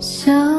笑。